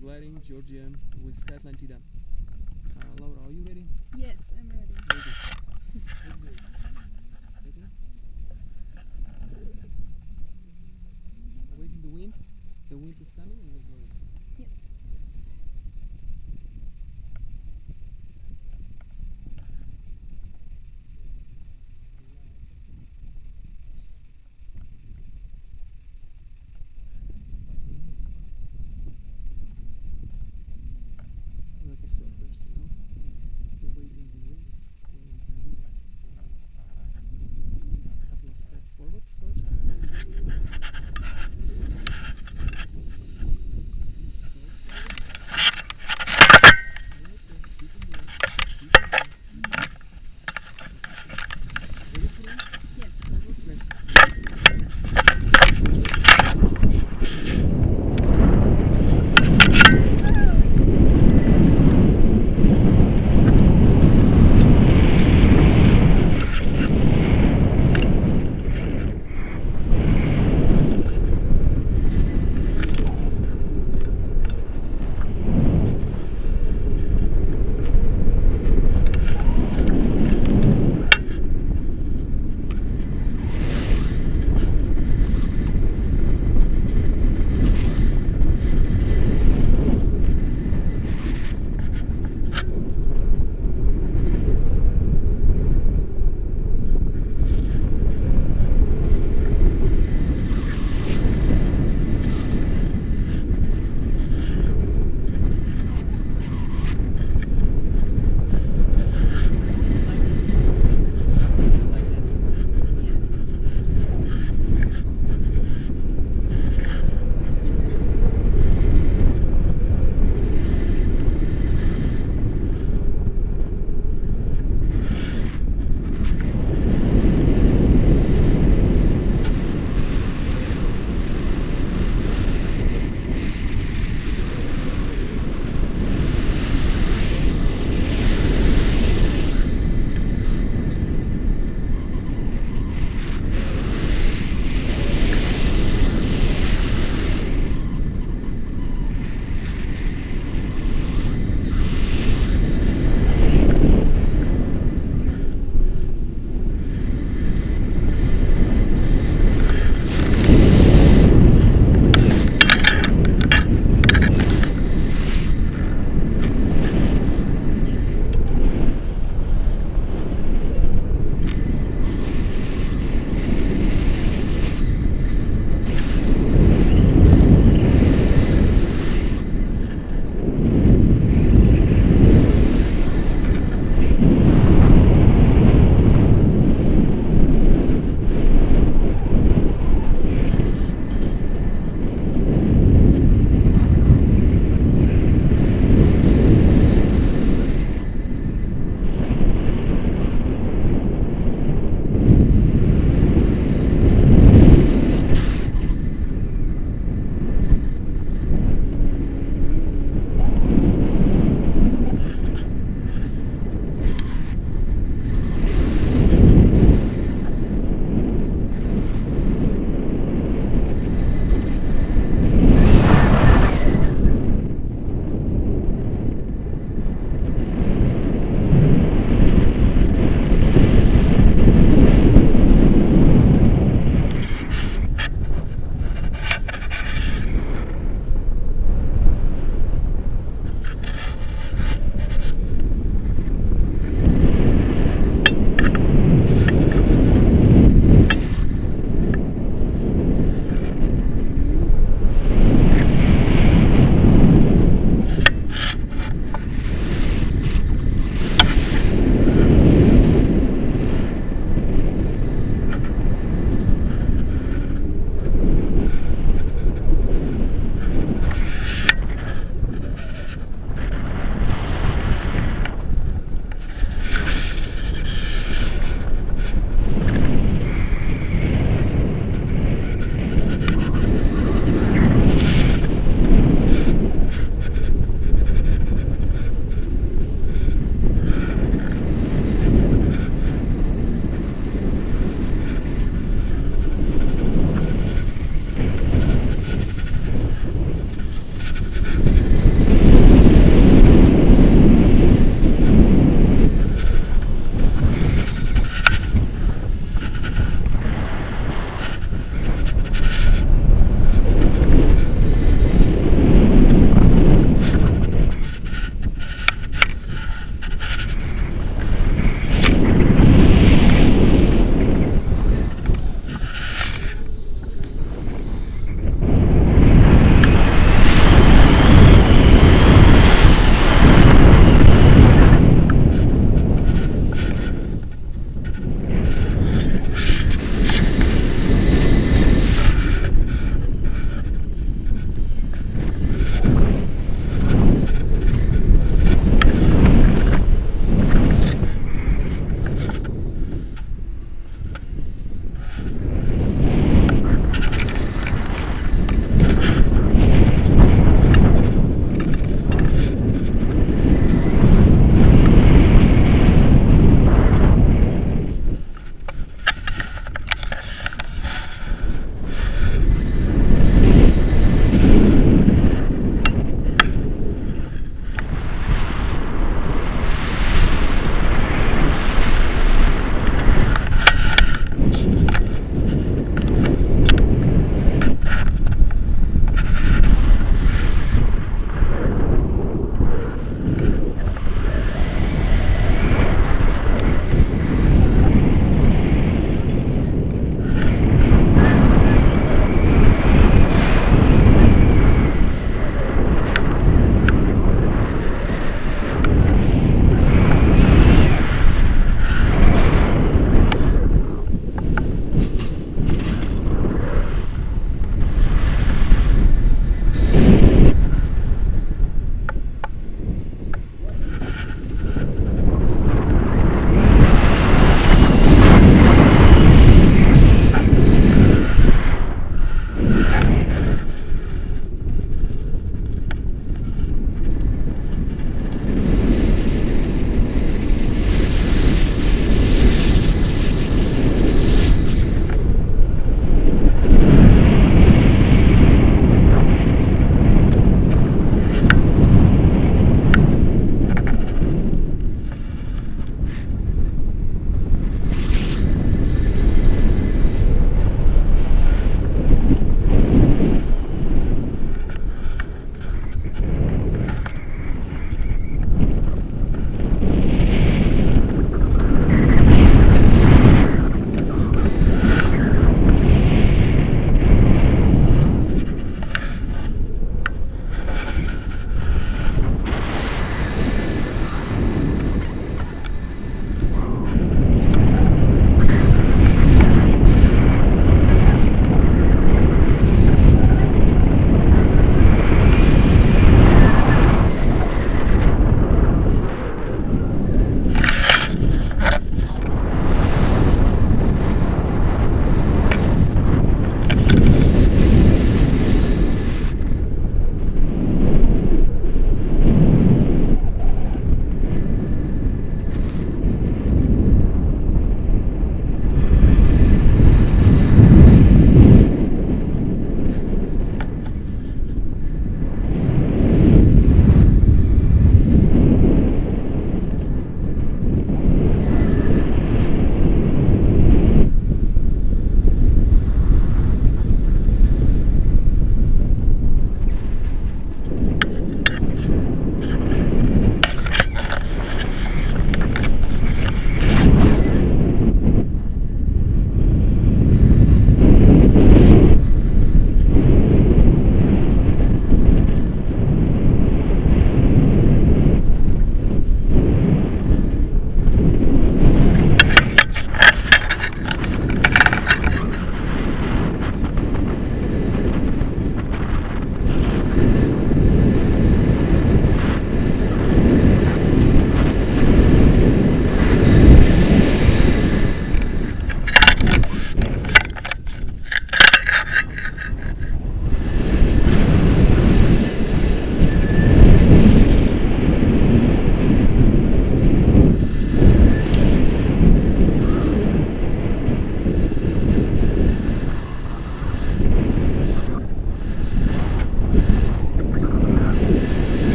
paragliding, Georgian with Atlantida. Uh, Laura, are you ready? Yes, I'm ready. ready. good. Very the wind. The wind is coming and.